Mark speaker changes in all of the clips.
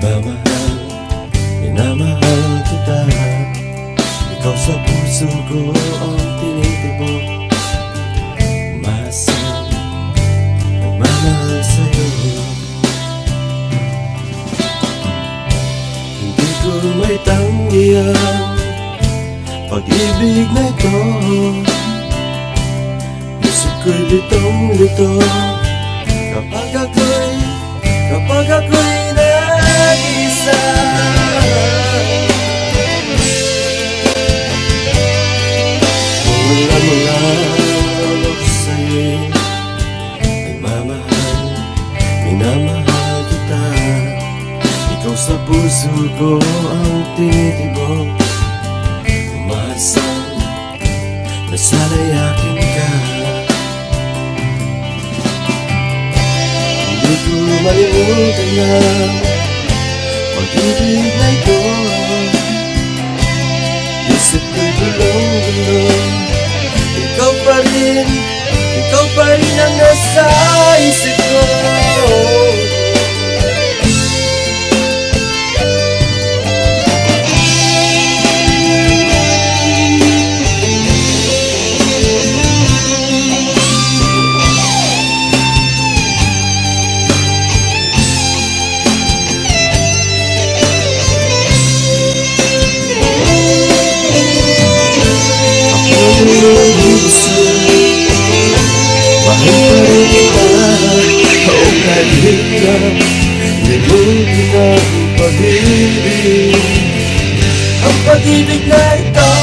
Speaker 1: Mamahal, minamahal kita. Ikaw sa puso ko ang tinitibok. Masa, nagmamahal sa'yo. Hindi ko may tanggihan Pag-ibig na ito. Isip ko'y litong-lito Sa'yo'y Nagmamahal, minamahal kita Ikaw sa puso ko ang tinitibok Umaasang na ka Hindi ko malimutan na Pag-ibig na ito Isip ko'y gulong-gulong Ang pag-ibig. Ang pag-ibig na ito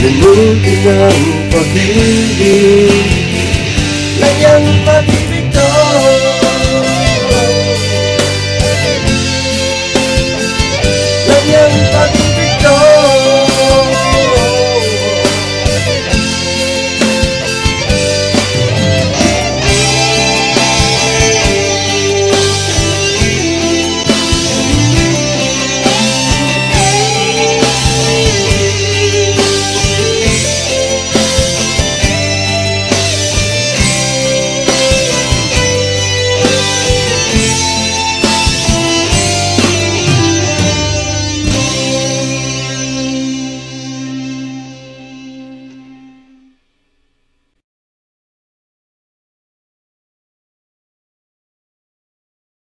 Speaker 1: Limutin ang pag-ibig. Ngayang pag-ibig